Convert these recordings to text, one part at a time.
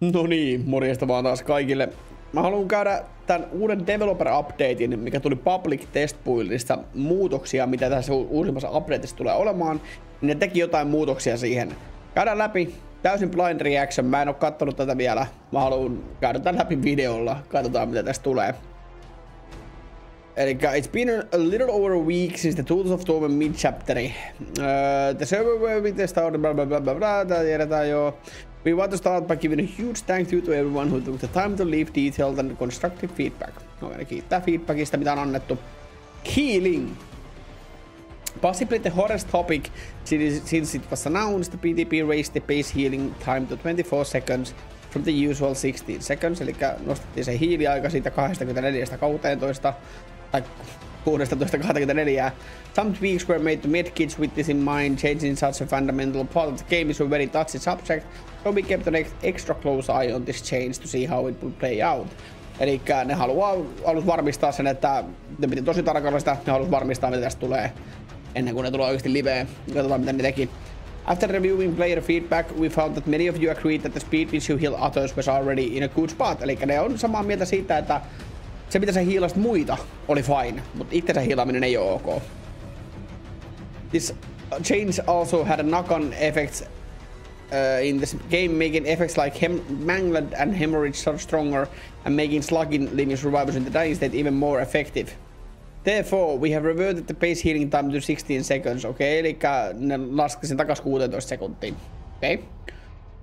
No niin, morjesta vaan taas kaikille. Mä haluan käydä tämän uuden developer updatein, mikä tuli public test poolista muutoksia, mitä tässä uusimmassa updateissa tulee olemaan. Ne teki jotain muutoksia siihen. Käydään läpi täysin blind reaction. Mä en oo kattonut tätä vielä. Mä haluan käydä tämän läpi videolla. Katsotaan mitä tästä tulee. Eli it's been a little over a week since the Tools of Doom mid-chapteri. Uh, the server where we started blah blah blah blah blah, tää tiedetään joo. We want to start by giving a huge thank you to everyone who took the time to leave detailed and constructive feedback. No, eli kiittää feedbackista, mitä on annettu. Healing. Possibly the hottest topic since it was announced, the PTP raised the base healing time to 24 seconds from the usual 16 seconds, eli nostettiin se hiiliaika siitä 24 12 tai 16-24. Some tweaks were made to medkits with this in mind, changing such a fundamental part of the game is a very touchy subject, so we kept an extra close eye on this change to see how it will play out. Eli ne haluaa halus varmistaa sen, että ne piti tosi tarkalla sitä, ne haluaa varmistaa mitä tästä tulee ennen kuin ne tulee oikeasti liveen. Katsotaan mitä ne teki. After reviewing player feedback, we found that many of you agreed that the speed which you heal others was already in a good spot. Eli ne on samaa mieltä siitä, että se mitä sä hiilasit muita oli fine, mutta itsensä hiilaaminen ei ole ok. This change also had a knock-on effects uh, in this game, making effects like hem mangled and hemorrhage stronger and making slugging leaving survivors in the dying state even more effective. Therefore, we have reverted the base healing time to 16 seconds, okay? eli ne laski sen takas 16 sekuntiin. Okay?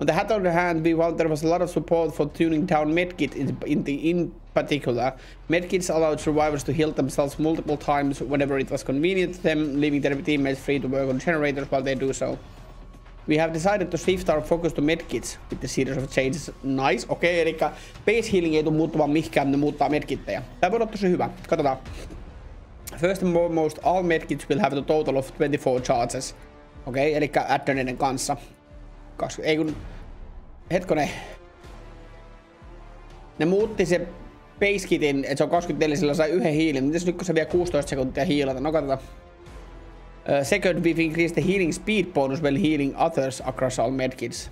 On the other hand, we found there was a lot of support for tuning down medkit in, in, the, in particular. Medkits allowed survivors to heal themselves multiple times whenever it was convenient to them, leaving their teammates free to work on generators while they do so. We have decided to shift our focus to medkits with the series of changes. Nice, okei, okay, eli base healing ei tule muuttumaan mihinkään, ne muuttaa medkitteja. Tämä voi olla tosi hyvä. Katsotaan. First and foremost, all medkits will have a total of 24 charges. Okei, okay, eli add kanssa. 20, ei kun... Hetkone. Ne muutti se base kitin, että se on 24, sillä sai yhden hiilin. Mitäs nyt kun se vie 16 sekuntia hiilata? No katsotaan. Uh, second, we've increased the healing speed bonus while healing others across all medkits.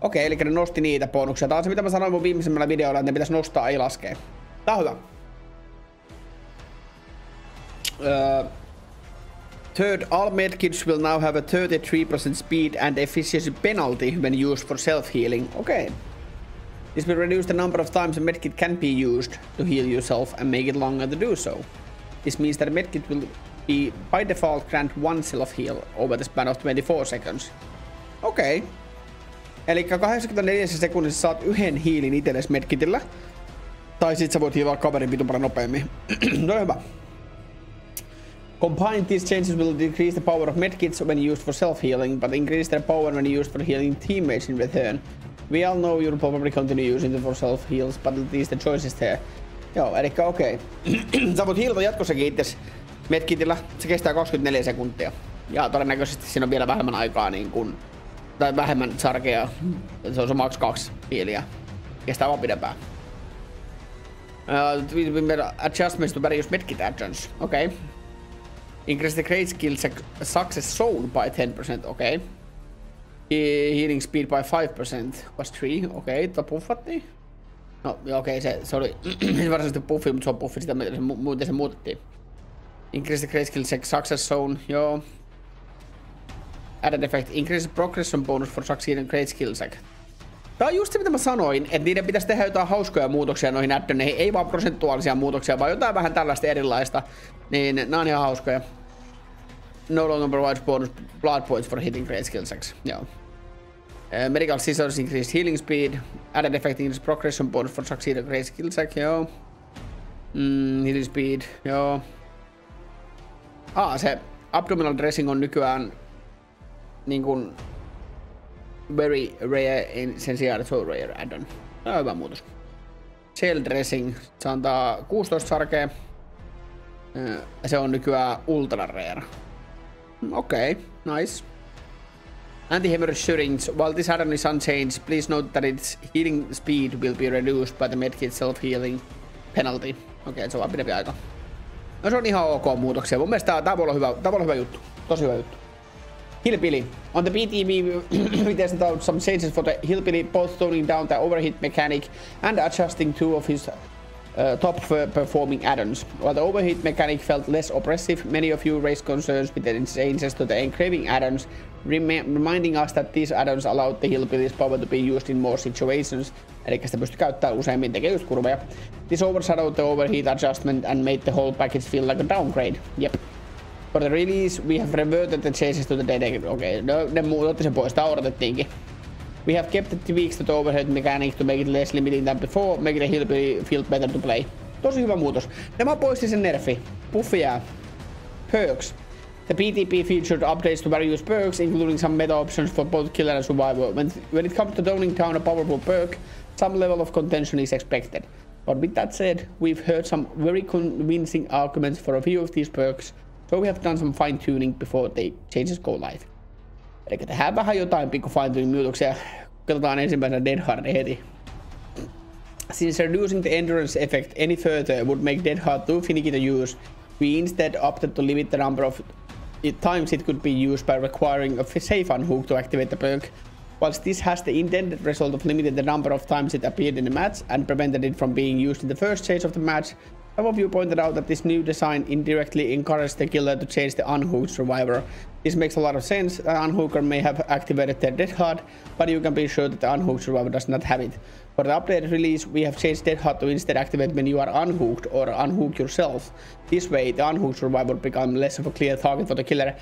Okei, okay, eli ne nosti niitä bonuksia. Tämä on se, mitä mä sanoin mun viimeisemmällä videolla, että ne pitäisi nostaa, ei laskea. Tää on hyvä. Uh, Third, all medkits will now have a 33% speed and efficiency penalty when used for self-healing. Okay. This will reduce the number of times a medkit can be used to heal yourself and make it longer to do so. This means that a medkit will be by default grant one self-heal over the span of 24 seconds. Okay. Eli 84 sekunnissa saat yhden hiilin itsellesi medkitillä. Tai sit sä voit hiilaa kaverin vitun paljon nopeammin. no hyvä. Combined, these changes will decrease the power of medkits when used for self-healing, but increase their power when used for healing teammates in return. We all know you'll probably continue using them for self-heals, but at least the choice is there. Joo, eli okei. Okay. Sä voit hiilata jatkossakin itse medkitillä. Se kestää 24 sekuntia. Ja todennäköisesti siinä on vielä vähemmän aikaa niin kun, tai vähemmän sarkea. Se on se max 2 hiiliä. Kestää vaan pidempään. Uh, adjustments to various medkit actions. Okei. Okay. Increase the great skill success zone by 10%, okei. Okay. Healing speed by 5% was 3, okei, okay, tota buffattiin. No, okei, okay, se, se oli varsinaisesti buffi, mutta se on buffi sitä, miten se, miten se muutettiin. Increase the great skill success zone, joo. Added effect, increase progression bonus for succeeding great skill check. Tää on just se, mitä mä sanoin, että niiden pitäisi tehdä jotain hauskoja muutoksia noihin addoneihin, ei vaan prosentuaalisia muutoksia, vaan jotain vähän tällaista erilaista. Niin nämä on ihan hauskoja. No longer provides bonus blood points for hitting great skill checks. Joo. Uh, medical scissors increased healing speed. Added effect increased progression bonus for succeeding great skill check. Joo. Mm, healing speed. Joo. Ah, se abdominal dressing on nykyään niin kuin very rare in sen sijaan, että se on rare addon. On hyvä muutos. Shell dressing, se antaa 16 sarkea. Se on nykyään ultra rare. Okei, okay, nice. Anti-hemorrhage shootings. While this addon is unchanged, please note that its healing speed will be reduced by the medkit self-healing penalty. Okei, okay, se on vaan pidempi aika. No se on ihan ok muutoksia. Mun mielestä tää voi olla hyvä, tää voi olla hyvä juttu. Tosi hyvä juttu. Hillbilly. On the BTB, we tested out some changes for the Hillbilly, both toning down the overheat mechanic and adjusting two of his uh, top performing add-ons. While the overheat mechanic felt less oppressive, many of you raised concerns with the changes to the engraving add-ons, reminding us that these add-ons allowed the Hillbilly's power to be used in more situations, eli sitä pystyi käyttämään useammin tekeytyskurveja. This overshadowed the overheat adjustment and made the whole package feel like a downgrade. Yep. For the release, we have reverted the changes to the Okei, okay, no, ne muutotti sen pois, tää odotettiinkin. We have kept the tweaks to the overhead mechanic to make it less limiting than before, making the Hillbilly feel better to play. Tosi hyvä muutos. Ja mä poistin sen nerfi. Puffi jää. Perks. The PTP featured updates to various perks, including some meta options for both killer and survivor. When, when it comes to toning down a powerful perk, some level of contention is expected. But with that said, we've heard some very convincing arguments for a few of these perks, So we have done some fine tuning before the changes go live. Eli tehdään vähän jotain pikku fine tuning muutoksia. Katsotaan ensimmäisenä Dead Hard heti. Since reducing the endurance effect any further would make Dead Hard too finicky to use, we instead opted to limit the number of times it could be used by requiring a safe unhook to activate the perk. Whilst this has the intended result of limiting the number of times it appeared in the match and prevented it from being used in the first stage of the match, some of you pointed out that this new design indirectly encouraged the killer to change the unhooked survivor. This makes a lot of sense. The unhooker may have activated their dead hard, but you can be sure that the unhooked survivor does not have it. For the updated release, we have changed dead hard to instead activate when you are unhooked or unhook yourself. This way, the unhooked survivor becomes less of a clear target for the killer.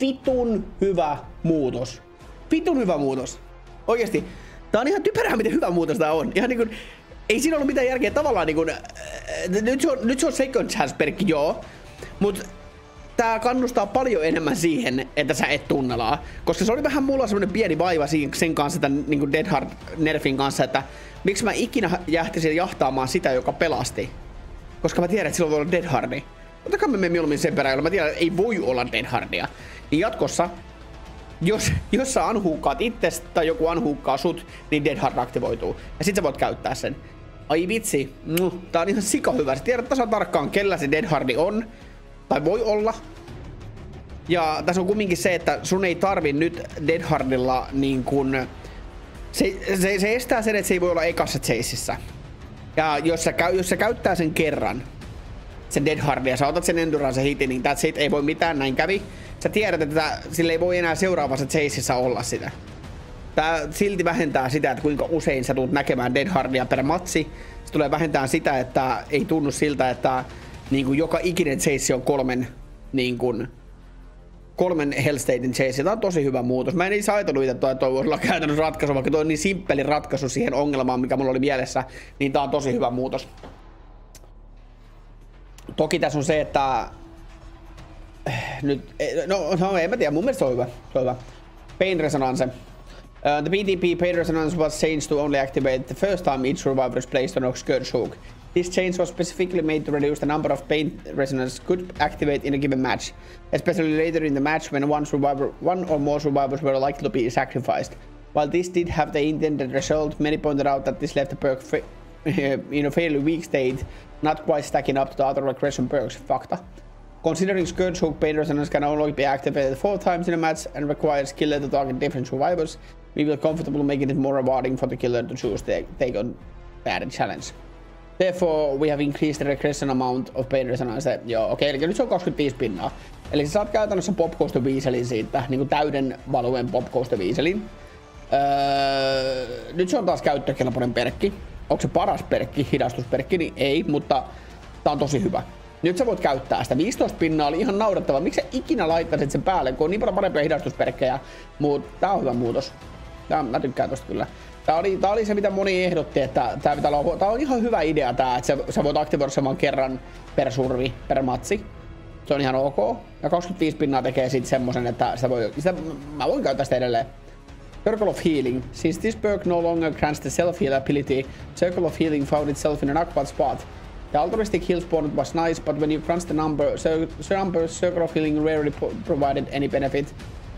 Vitun hyvä muutos. Vitun hyvä muutos. Oikeesti. Tää on ihan typerää, miten hyvä muutos tää on. Ihan niinku, ei siinä ollut mitään järkeä tavallaan niin kuin, äh, nyt, se on, nyt se on second chance perkki, joo, mutta tää kannustaa paljon enemmän siihen, että sä et tunnelaa. Koska se oli vähän mulla semmonen pieni vaiva sen kanssa, tämän niin Dead Hard Nerfin kanssa, että miksi mä ikinä jähtisin jahtaamaan sitä, joka pelasti. Koska mä tiedän, että silloin voi olla Dead Hardi. Ottakaa me mieluummin sen perään, mä tiedän, että ei voi olla Dead Hardia. Niin jatkossa jos, jos sä unhuukkaat itse tai joku unhuukkaa sut, niin Dead Hard aktivoituu. Ja sit sä voit käyttää sen. Ai vitsi, no, tää on ihan sika hyvä. Sä tiedät tasan tarkkaan, kellä se Dead Hardi on. Tai voi olla. Ja tässä on kumminkin se, että sun ei tarvi nyt Dead Hardilla niin kun... Se, se, se estää sen, että se ei voi olla ekassa chaseissa. Ja jos sä, jos sä käyttää sen kerran, sen Dead Hardia, ja sä otat sen Endurance hitin, niin that's it, ei voi mitään, näin kävi. Sä tiedät, että sille ei voi enää seuraavassa chaseissa olla sitä. Tää silti vähentää sitä, että kuinka usein sä tulet näkemään Dead Hardia per matsi. Se tulee vähentää sitä, että ei tunnu siltä, että niin kuin joka ikinen chase on kolmen niin kuin, kolmen Hellstatein chase. Tämä on tosi hyvä muutos. Mä en edes ajatellut, että toi, voisi olla käytännössä ratkaisu, vaikka toi on niin simppeli ratkaisu siihen ongelmaan, mikä mulla oli mielessä, niin tää on tosi hyvä muutos. Toki tässä on se, että nyt, no, no en mä tiedä, mun mielestä se on hyvä. Se on hyvä. Pain Resonance. Uh, the PTP paid resonance was changed to only activate the first time each survivor is placed on Scourge Hook. This change was specifically made to reduce the number of pain resonance could activate in a given match, especially later in the match when one survivor, one or more survivors were likely to be sacrificed. While this did have the intended result, many pointed out that this left the perk in a fairly weak state, not quite stacking up to the other regression perks. Fakta. Considering Scourge Hook Pain Resonance can only be activated 4 times in a match and requires killer to target different survivors, we will comfortable making it more rewarding for the killer to choose to take on bad challenge. Therefore, we have increased the regression amount of pain resonance. Joo, okei, okay, eli nyt se on 25 pinnaa. Eli sä saat käytännössä Pop Coaster Weaselin siitä, niin kuin täyden valuen Pop Coaster Weaselin. Öö, nyt se on taas käyttökelpoinen perkki. Onko se paras perkki, hidastusperkki, niin ei, mutta tää on tosi hyvä. Nyt sä voit käyttää sitä. 15 pinnaa oli ihan naurettava. Miksi sä ikinä laittaisit sen päälle, kun on niin paljon parempia hidastusperkkejä. Mutta tää on hyvä muutos. Tää, mä tykkään tosta kyllä. Tää oli, tää oli se, mitä moni ehdotti, että tää, pitää olla, tää on ihan hyvä idea tää, että sä, sä voit aktivoida sen vaan kerran per survi, per matsi. Se on ihan ok. Ja 25 pinnaa tekee sit semmosen, että sitä voi, sitä, mä voin käyttää sitä edelleen. Circle of Healing. Since this perk no longer grants the self-heal ability, Circle of Healing found itself in an awkward spot. The altruistic heal spawn was nice, but when you crunch the number, so, number Circle of Healing rarely provided any benefit.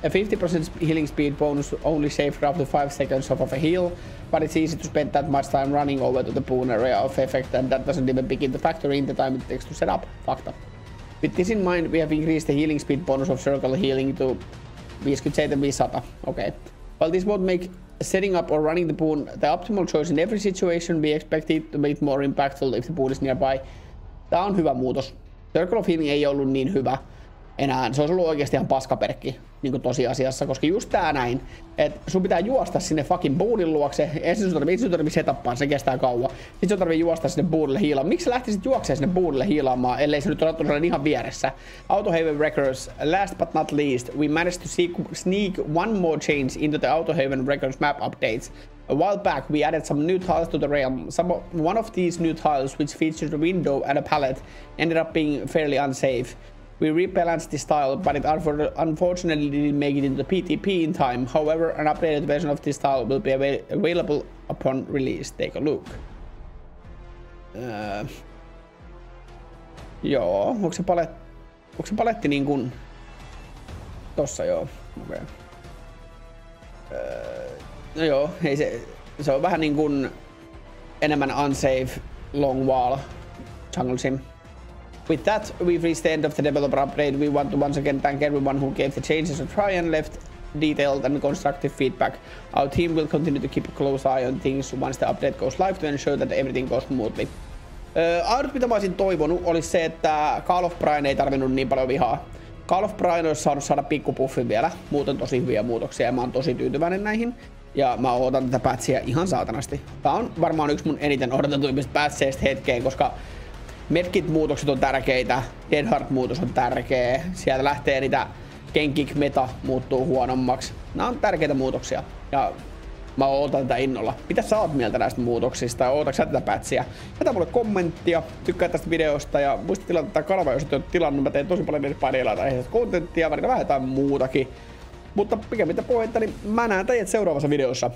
A 50% healing speed bonus only saved roughly 5 seconds off of a heal, but it's easy to spend that much time running over to the boon area of effect and that doesn't even begin to factor in the time it takes to set up. Fakta. With this in mind, we have increased the healing speed bonus of Circle Healing to 57 okei. Okay. While this won't make setting up or running the boon the optimal choice in every situation, we expect it to be more impactful if the boon is nearby. Tää on hyvä muutos. Circle of Healing ei ollut niin hyvä enää. Se olisi ollut oikeasti ihan paskaperkki niin kuin tosiasiassa, koska just tää näin, että sun pitää juosta sinne fucking boonin luokse. Ensin sun tarvii, sun tarvii setappaan, se kestää kauan. Sitten sun tarvii juosta sinne boonille hiilaamaan. Miksi sä lähtisit juokseen sinne boonille hiilaamaan, ellei se nyt ole ihan vieressä? Auto Haven Records, last but not least, we managed to sneak one more change into the Auto Haven Records map updates. A while back, we added some new tiles to the realm. Some one of these new tiles, which featured a window and a pallet, ended up being fairly unsafe. We rebalanced the style, but it unfortunately didn't make it into PTP in time. However, an updated version of this style will be avail available upon release. Take a look. Uh, joo, onko se, palet, onko se paletti niin kuin... Tossa joo. Okay. Uh, no joo, ei se, se on vähän niin kuin enemmän unsafe long wall jungle sim. With that, we've reached the end of the developer update. We want to once again thank everyone who gave the changes a try and left detailed and constructive feedback. Our team will continue to keep a close eye on things once the update goes live to ensure that everything goes smoothly. Uh, ainut mitä mä olisin toivonut olisi se, että Call of Brine ei tarvinnut niin paljon vihaa. Call of Brine olisi saanut saada pikkupuffin vielä, muuten tosi hyviä muutoksia ja mä oon tosi tyytyväinen näihin. Ja mä ootan tätä patchia ihan saatanasti. Tää on varmaan yksi mun eniten odotetuimmista patcheista hetkeen, koska Medkit-muutokset on tärkeitä, Dead Heart-muutos on tärkeä, sieltä lähtee niitä Genkik meta muuttuu huonommaksi. Nämä on tärkeitä muutoksia ja mä ootan tätä innolla. Mitä sä oot mieltä näistä muutoksista ootatko sä tätä pätsiä? Jätä mulle kommenttia, tykkää tästä videosta ja muista tilata tätä kanavaa, jos et ole tilannut. Mä teen tosi paljon eri paneilla tai kontenttia, välillä vähän jotain muutakin. Mutta pikemmittä puhetta, niin mä näen teidät seuraavassa videossa.